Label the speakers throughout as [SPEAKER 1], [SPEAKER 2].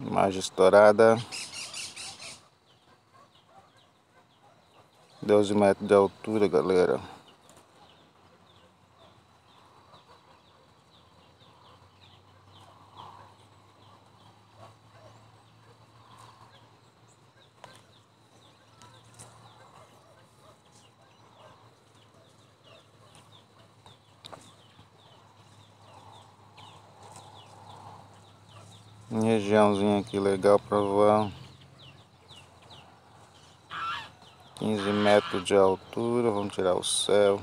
[SPEAKER 1] Imagem estourada. 12 metros de altura, galera. Regiãozinha aqui legal para voar. 15 metros de altura, vamos tirar o céu.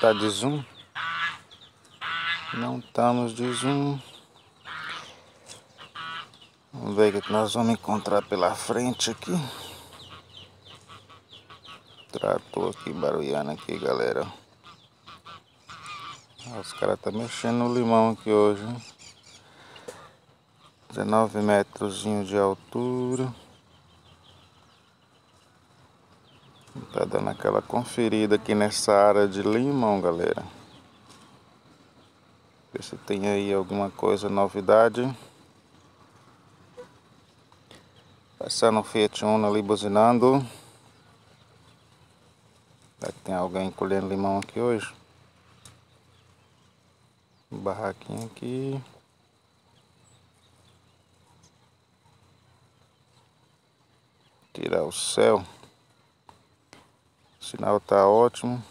[SPEAKER 1] Tá de zoom? Não estamos de zoom. Vamos ver o que nós vamos encontrar pela frente aqui. Trator aqui barulhando aqui, galera. Os caras tá mexendo no limão aqui hoje. Hein? 19 metros de altura. Tá dando aquela conferida aqui nessa área de limão, galera. Ver se tem aí alguma coisa, novidade. Passando o Fiat Uno ali buzinando. Será que tem alguém colhendo limão aqui hoje? Barraquinho aqui. Tirar o céu. O sinal tá ótimo.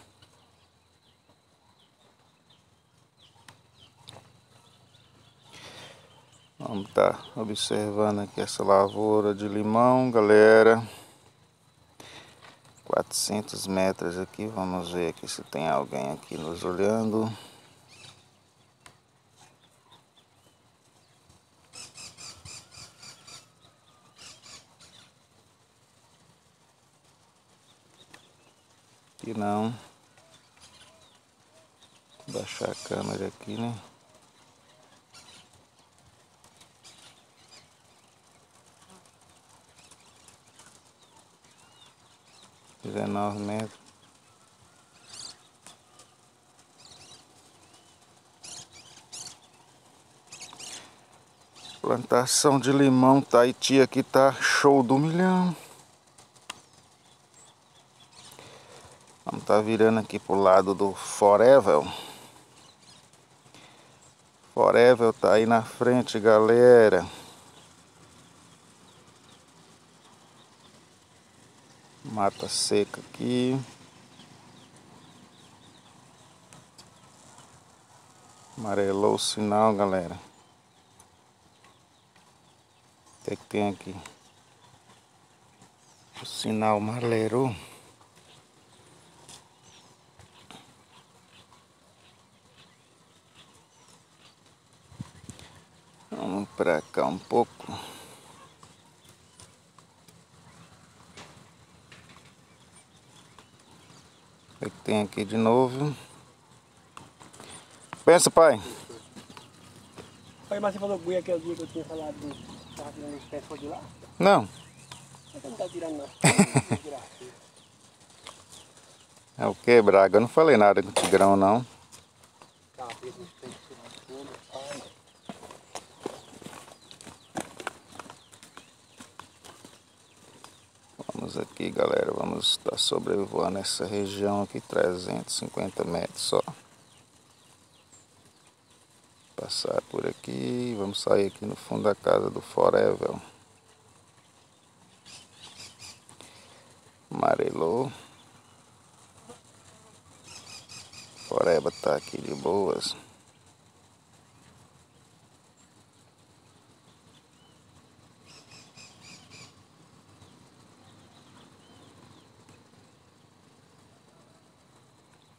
[SPEAKER 1] Vamos estar tá observando aqui essa lavoura de limão, galera. 400 metros aqui, vamos ver aqui se tem alguém aqui nos olhando. Aqui não. Vou baixar a câmera aqui, né? Dezenove metros. Plantação de limão Tahiti aqui tá show do milhão. Vamos tá virando aqui pro lado do Forever. Forever tá aí na frente, galera. Mata seca aqui. Amarelou o sinal, galera. O que, é que tem aqui? O sinal amarelou. Vamos para cá um pouco. O que tem aqui de novo? Pensa, pai.
[SPEAKER 2] Pai, mas você falou que aquele dia que eu tinha falado do... Tava tirando os pés, de lá?
[SPEAKER 1] Não.
[SPEAKER 2] Você não tá tirando não.
[SPEAKER 1] é o que, Braga? Eu não falei nada com o Tigrão, não. Tá, Aqui, galera, vamos estar sobrevoando essa região aqui, 350 metros só. Passar por aqui, vamos sair aqui no fundo da casa do Forever. Amarelou. Forever tá aqui de boas.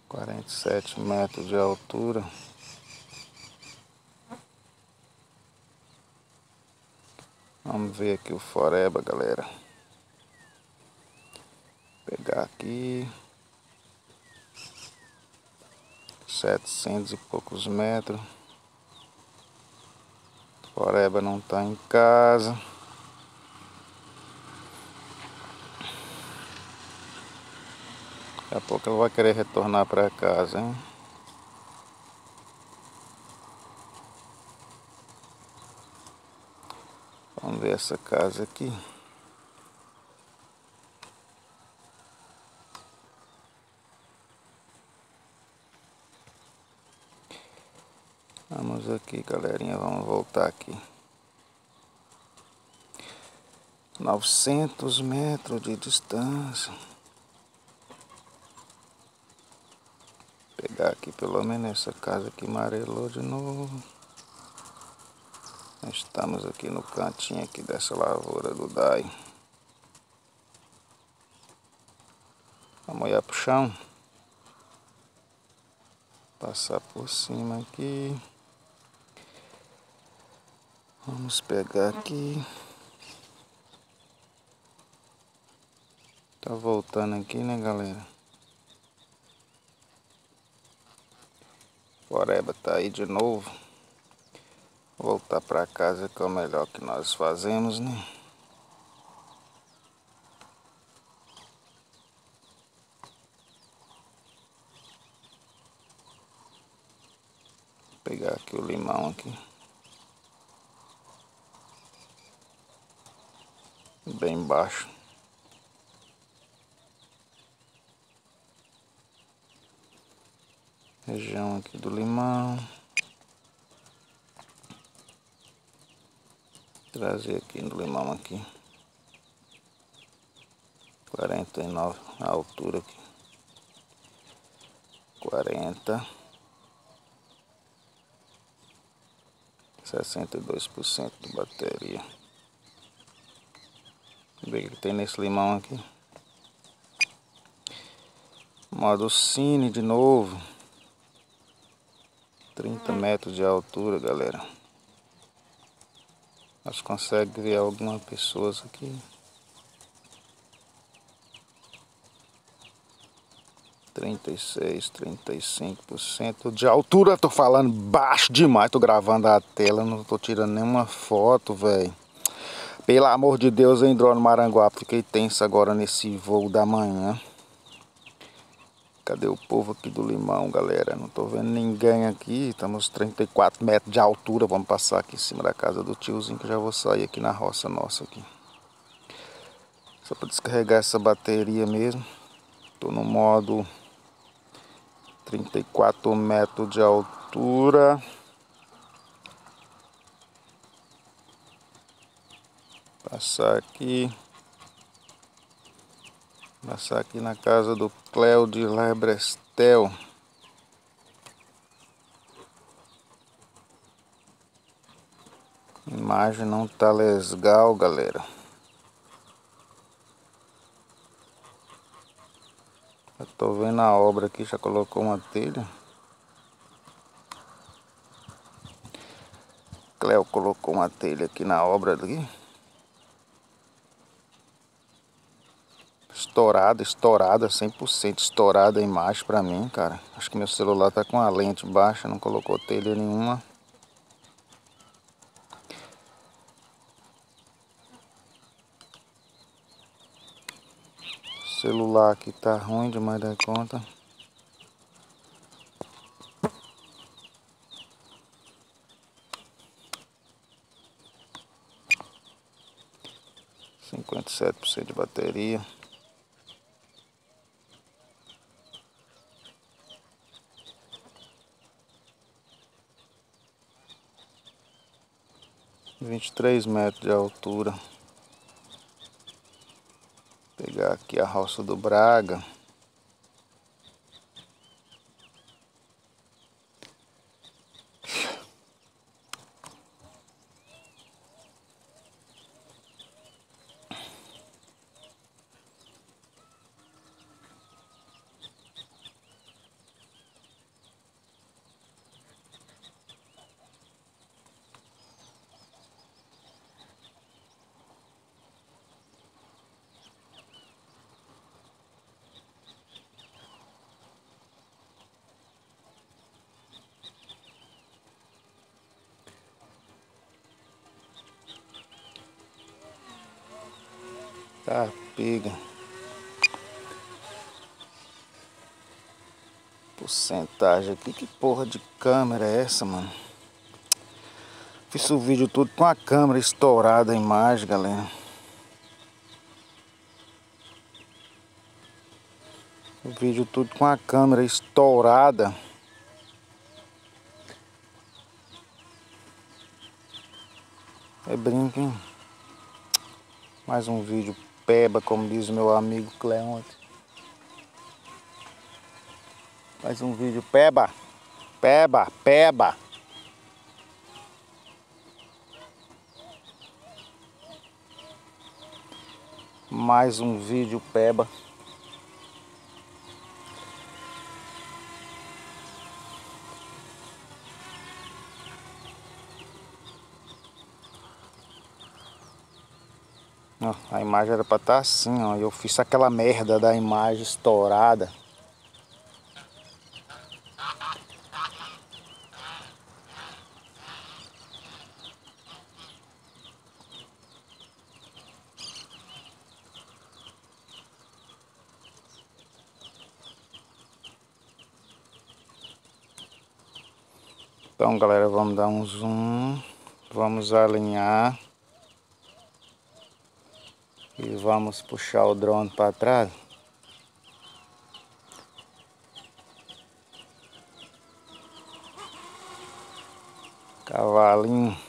[SPEAKER 1] 47 metros de altura. Vamos ver aqui o Foreba, galera. pegar aqui. 700 e poucos metros. Foreba não está em casa. Daqui a pouco ela vai querer retornar para casa, hein? Vamos ver essa casa aqui. Vamos aqui, galerinha, vamos voltar aqui. 900 metros de distância. Aqui pelo menos essa casa que amarelou de novo. Estamos aqui no cantinho aqui dessa lavoura do DAI. Vamos olhar pro chão. Passar por cima aqui. Vamos pegar aqui. Tá voltando aqui, né, galera? Foreba tá aí de novo. Voltar pra casa que é o melhor que nós fazemos, né? Pegar aqui o limão aqui. bem baixo. Região aqui do limão. Trazer aqui no limão aqui. 49 a altura aqui. 40 62% de bateria ver o que tem nesse limão aqui. Modo Cine de novo. 30 metros de altura, galera. Nós consegue ver algumas pessoas aqui. Trinta e seis, trinta e cinco por cento de altura. Tô falando baixo demais. Tô gravando a tela, não tô tirando nenhuma foto, velho. Pelo amor de Deus, hein, drone Maranguape. Fiquei tenso agora nesse voo da manhã. Cadê o povo aqui do Limão, galera? Não tô vendo ninguém aqui. Estamos 34 metros de altura. Vamos passar aqui em cima da casa do tiozinho que já vou sair aqui na roça nossa aqui. Só para descarregar essa bateria mesmo. Tô no modo 34 metros de altura. Passar aqui. Passar aqui na casa do Cléudio Lebrestel. Imagem não tá legal, galera. Eu tô vendo a obra aqui, já colocou uma telha. Cléo colocou uma telha aqui na obra ali. Estourada, estourada, 100% estourada a imagem pra mim, cara. Acho que meu celular tá com a lente baixa, não colocou telha nenhuma. O celular aqui tá ruim demais da conta. Cinquenta e sete por cento de bateria. Vinte e três metros de altura. Vou pegar aqui a roça do Braga. Tá, pega. Porcentagem aqui. Que porra de câmera é essa, mano? Fiz o vídeo tudo com a câmera estourada a imagem, galera. O vídeo tudo com a câmera estourada. É brinco, hein? Mais um vídeo peba, como diz o meu amigo Cleonte. Mais um vídeo peba. Peba, peba. mais um vídeo peba. Ó, a imagem era para estar tá assim, ó. Eu fiz aquela merda da imagem estourada. Então galera, vamos dar um zoom, vamos alinhar e vamos puxar o drone para trás. Cavalinho.